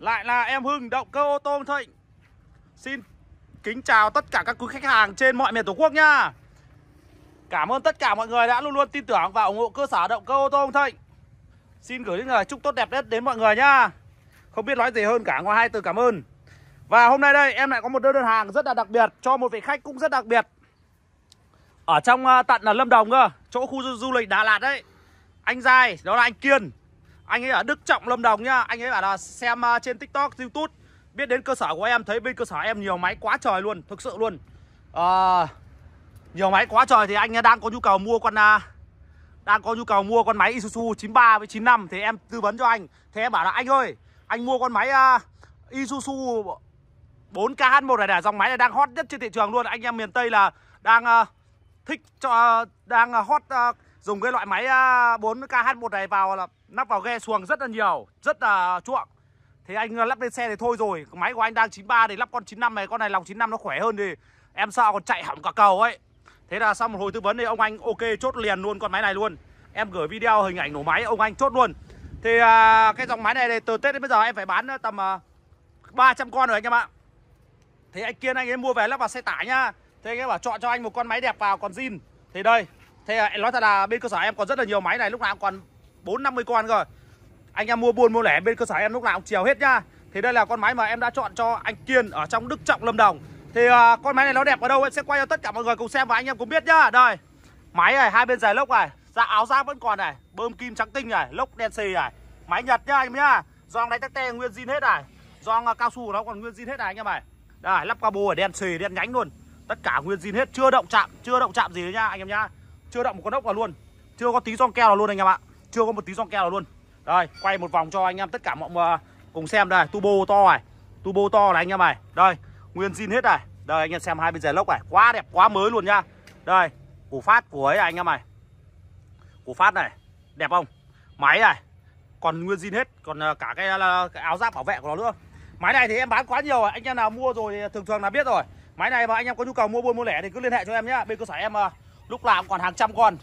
lại là em Hưng động cơ ô tô Thịnh. Xin kính chào tất cả các quý khách hàng trên mọi miền Tổ quốc nha. Cảm ơn tất cả mọi người đã luôn luôn tin tưởng và ủng hộ cơ sở động cơ ô tô Thịnh. Xin gửi những lời chúc tốt đẹp nhất đến mọi người nha. Không biết nói gì hơn cả ngoài hai từ cảm ơn. Và hôm nay đây em lại có một đơn đơn hàng rất là đặc biệt Cho một vị khách cũng rất đặc biệt. Ở trong ờ, tận là Lâm Đồng cơ Chỗ khu du, du lịch Đà Lạt đấy. Anh dài đó là anh Kiên. Anh ấy ở Đức Trọng Lâm Đồng nhá Anh ấy bảo là xem à, trên TikTok, Youtube Biết đến cơ sở của em Thấy bên cơ sở em nhiều máy quá trời luôn Thực sự luôn à, Nhiều máy quá trời thì anh đang có nhu cầu mua con à, đang có nhu cầu mua con máy Isuzu 93 với 95 thì em tư vấn cho anh. Thế em bảo là anh ơi, anh mua con máy uh, Isuzu 4KH1 này là dòng máy này đang hot nhất trên thị trường luôn. Anh em miền Tây là đang uh, thích cho uh, đang uh, hot uh, dùng cái loại máy uh, 4KH1 này vào là nắp vào ghe xuồng rất là nhiều, rất là chuộng. Thế anh ờ, lắp lên xe thì thôi rồi. Máy của anh đang 93 thì lắp con 95 này, con này lòng 95 nó khỏe hơn thì em sợ còn chạy hỏng cả cầu ấy. Thế là sau một hồi tư vấn thì ông anh ok chốt liền luôn con máy này luôn Em gửi video hình ảnh nổ máy ông anh chốt luôn Thì à, cái dòng máy này, thì từ Tết đến bây giờ em phải bán ờ, tầm ờ, à, 300 con rồi anh em ạ Thế anh Kiên anh ấy mua về lắp vào xe tải nhá Thế anh ấy bảo chọn cho anh một con máy đẹp vào còn zin Thì đây Thế à, em nói thật là bên cơ sở em còn rất là nhiều máy này Lúc nào còn bốn năm mươi con rồi Anh em mua buôn mua lẻ bên cơ sở em lúc nào cũng chiều hết nhá. Thì đây là con máy mà em đã chọn cho anh Kiên ở trong Đức Trọng Lâm Đồng. Thì uh, con máy này nó đẹp ở đâu em sẽ quay cho tất cả mọi người cùng xem và anh em cũng biết nhá. Đây Máy này hai bên dài lốc này Dạ áo da vẫn còn này Bơm kim trắng tinh này Lốc đen xì này. Máy Nhật nhá anh em nhá. Giòn đánh tắc te nguyên zin hết này. Giòn uh, cao su nó còn nguyên zin hết này anh em này Đây lắp cabo ở đen xì đen nhánh luôn. Tất cả nguyên zin hết chưa động chạm Chưa động chạm gì nữa nhá anh em nhá. Chưa động một con ốc vào luôn. Chưa có tí giòn keo nào luôn anh em ạ. Chưa có một tí giòn keo nào luôn. Đây quay một vòng cho anh em tất cả mọi người cùng xem đây Turbo to này. Turbo to này anh em này. Đây nguyên zin hết này. Đây anh em xem hai bên rè lốc này. Quá đẹp quá mới luôn nha. Đây củ phát của ấy anh em này. Củ phát này Đẹp không? Máy này Còn nguyên zin hết. Còn à, cả cái, à, cái áo giáp bảo vệ của nó nữa. Máy này thì em bán quá nhiều rồi. Anh em nào mua rồi thì thường thường là biết rồi. Máy này mà anh em có nhu cầu mua buôn mua lẻ thì cứ liên hệ cho em nhé Bên cơ sở em à, lúc nào cũng còn hàng trăm con.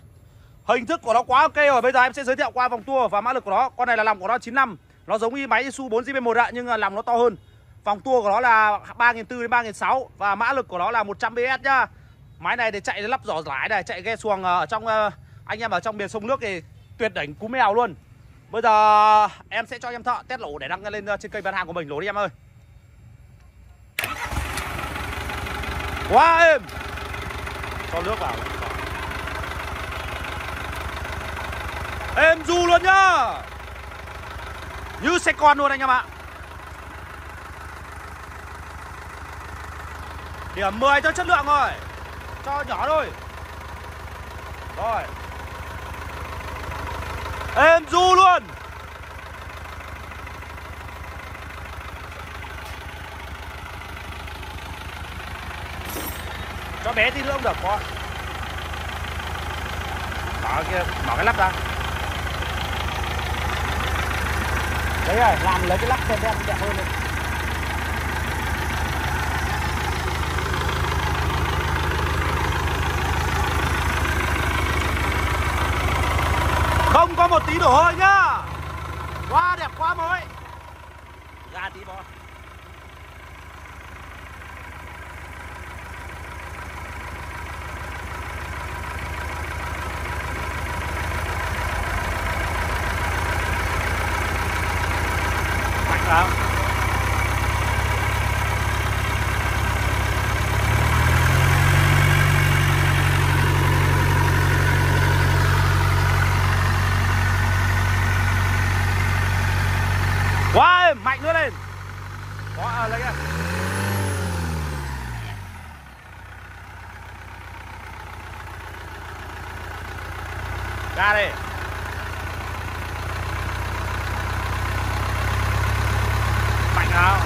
Hình thức của nó quá ok rồi. Bây giờ em sẽ giới thiệu qua vòng tua và mã lực của nó. Con này là lòng của nó 95 Nó giống như máy Su 4JB1 ạ, Nhưng à, lòng nó to hơn. Vòng tua của nó là 3.400 đến 3.600 Và mã lực của nó là 100 PS nhá. Máy này thì chạy lắp giỏ lái này, Chạy ghe xuồng à, ở trong à, Anh em ở trong biển sông nước thì tuyệt đỉnh cú mèo luôn. Bây giờ em sẽ cho em thợ test lỗ để đăng lên trên kênh bán hàng của mình. Lỗ đi em ơi. Quá êm. Cho nước vào. Êm du luôn nhá. Như xe con luôn anh em ạ. Điểm 10 cho chất lượng rồi. Cho nhỏ thôi. Rồi. Êm du luôn. Cho bé tí nữa không được con Mở kia, mở cái lắp ra. Đấy rồi, làm lấy cái lắc thêm đen đẹp hơn đấy Không có một tí đổ hơi nhá. Quá đẹp quá mới. Ra tí bò. Không Quá wow, mạnh nữa lên. Quá, à, lấy ra Ra đi. Mạnh nào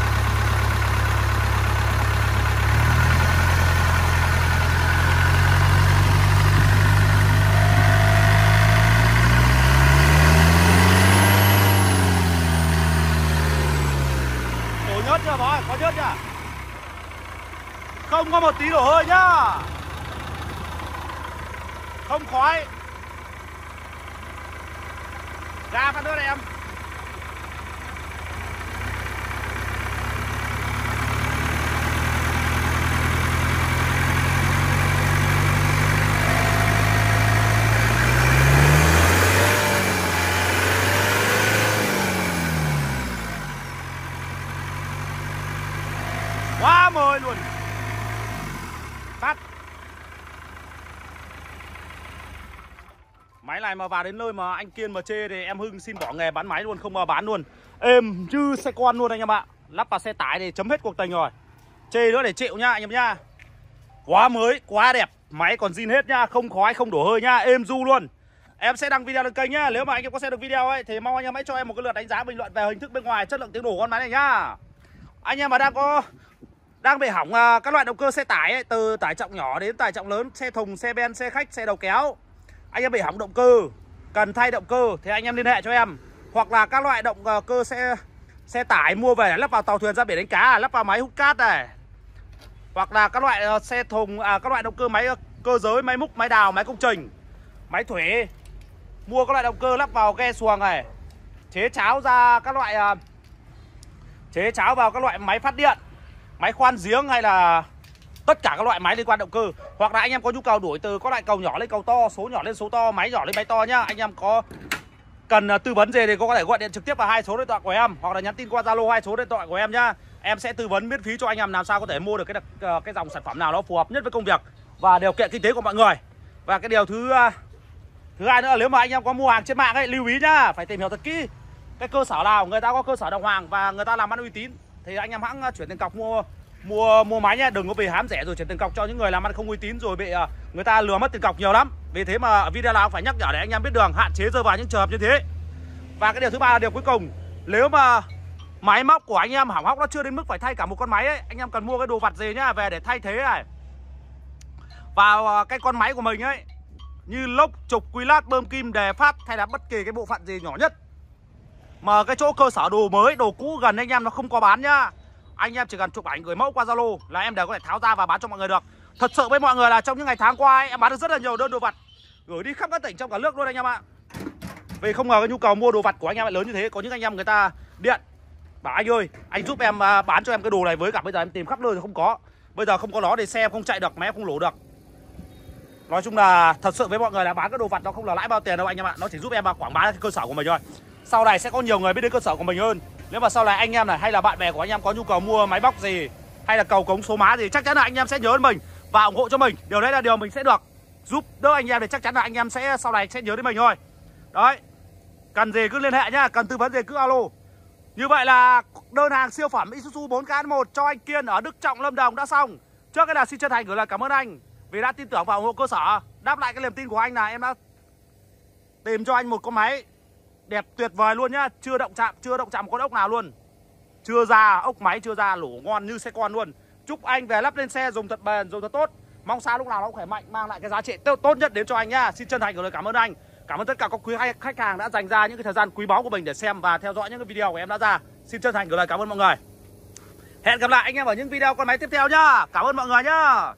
Đổ nhớt chưa bói có nhớt chưa? Không có một tí đổ hơi nhá. Không khói. Ra phát nước này em phát Máy này mà vào đến nơi mà anh Kiên mà chê thì em Hưng xin bỏ nghề bán máy luôn Không mà bán luôn. Êm như xe con luôn anh em ạ. Lắp vào xe tải thì chấm hết cuộc tình rồi. Chê nữa để chịu nhá anh em nhá. Quá mới, quá đẹp. Máy còn zin hết nhá, không khói, không đổ hơi nhá. Êm du luôn. Em sẽ đăng video lên kênh nhá. Nếu mà anh em có xem được video ấy Thì mong anh em hãy cho em một cái lượt đánh giá bình luận về hình thức bên ngoài Chất lượng tiếng nổ con máy này nhá. Anh em mà đang có đang bị hỏng à, các loại động cơ xe tải ấy, từ tải trọng nhỏ đến tải trọng lớn xe thùng xe ben xe khách xe đầu kéo anh em bị hỏng động cơ. Cần thay động cơ thì anh em liên hệ cho em. Hoặc là các loại động ờ, cơ xe xe tải mua về lắp vào tàu thuyền ra biển đánh cá lắp vào máy hút cát này. Hoặc là các loại ờ, xe thùng à, các loại động cơ máy ờ, cơ giới máy múc máy đào máy công trình máy thủy. Mua các loại động cơ lắp vào ghe xuồng này. Chế cháo ra các loại chế cháo vào các loại máy phát điện máy khoan giếng hay là tất cả các loại máy liên quan động cơ. Hoặc là anh em có nhu cầu đổi từ các loại cầu nhỏ lên cầu to số nhỏ lên số to máy nhỏ lên máy to nhá. Anh em có cần à, tư vấn gì thì có thể gọi điện trực tiếp vào hai số điện thoại của em hoặc là nhắn tin qua zalo hai số điện thoại của em nhá. Em sẽ tư vấn miễn phí cho anh em làm sao có thể mua được cái đặc, ờ, cái dòng sản phẩm nào nó phù hợp nhất với công việc và điều kiện kinh tế của mọi người. Và cái điều thứ à, thứ hai nữa là nếu mà anh em có mua hàng trên mạng ấy lưu ý nhá phải tìm hiểu thật kỹ cái cơ sở nào. Người ta có cơ sở đồng hoàng và người ta làm ăn uy tín thì anh em hãng à, chuyển tiền cọc mua mua mua máy nhá đừng có về hám rẻ rồi chuyển tiền cọc cho những người làm ăn không uy tín rồi bị uh, người ta lừa mất tiền cọc nhiều lắm. Vì thế mà video nào phải nhắc nhở để anh em biết đường hạn chế rơi vào những trường hợp như thế. Và cái điều thứ ba là điều cuối cùng nếu mà máy móc của anh em hỏng hóc nó chưa đến mức phải thay cả một con máy ấy anh em cần mua cái đồ vặt gì nhá về để thay thế này. Vào à, cái con máy của mình ấy như lốc trục quy lát bơm kim đề phát hay là bất kỳ cái bộ phận gì nhỏ nhất. Mà cái chỗ cơ sở đồ mới đồ cũ gần anh em nó không có bán nhá anh em chỉ cần chụp ảnh gửi mẫu qua Zalo là em đều có thể tháo ra và bán cho mọi người được. Thật sự với mọi người là trong những ngày tháng qua ấy, em bán được rất là nhiều đơn đồ vật gửi đi khắp các tỉnh trong cả nước luôn anh em ạ. Vì không ngờ cái nhu cầu mua đồ vật của anh em lại lớn như thế, có những anh em người ta điện bảo anh ơi, anh giúp em à, bán cho em cái đồ này với cả bây giờ em tìm khắp nơi thì không có. Bây giờ không có nó thì xe em không chạy được, máy em không lổ được. Nói chung là thật sự với mọi người là bán cái đồ vật nó không là lãi bao tiền đâu anh em ạ, nó chỉ giúp em à, quảng bá cái cơ sở của mình thôi. Sau này sẽ có nhiều người biết đến cơ sở của mình hơn nếu mà sau này anh em này hay là bạn bè của anh em có nhu cầu mua máy bóc gì hay là cầu cống số má gì chắc chắn là anh em sẽ nhớ đến mình và ủng hộ cho mình. Điều đấy là điều mình sẽ được giúp đỡ anh em thì chắc chắn là anh em sẽ sau này sẽ nhớ đến mình thôi. Đấy, cần gì cứ liên hệ nhá, cần tư vấn gì cứ alo. Như vậy là đơn hàng siêu phẩm Isuzu 4K1 cho anh Kiên ở Đức Trọng Lâm Đồng đã xong. Trước cái là xin chân thành gửi lời cảm ơn anh vì đã tin tưởng vào ủng hộ cơ sở. Đáp lại cái niềm tin của anh là em đã tìm cho anh một con máy. Đẹp tuyệt vời luôn nhá. Chưa động chạm, chưa động chạm một con ốc nào luôn. Chưa ra, ốc máy chưa ra, lỗ ngon như xe con luôn. Chúc anh về lắp lên xe dùng thật bền, dùng thật tốt. Mong sao lúc nào nó cũng khỏe mạnh Mang lại cái giá trị tốt nhất đến cho anh nhá. Xin chân thành gửi lời cảm ơn anh. Cảm ơn tất cả các quý khách hàng đã dành ra những cái thời gian quý báu của mình Để xem và theo dõi những cái video của em đã ra. Xin chân thành gửi lời cảm ơn mọi người. Hẹn gặp lại anh em ở những video con máy tiếp theo nhá. Cảm ơn mọi người nhá.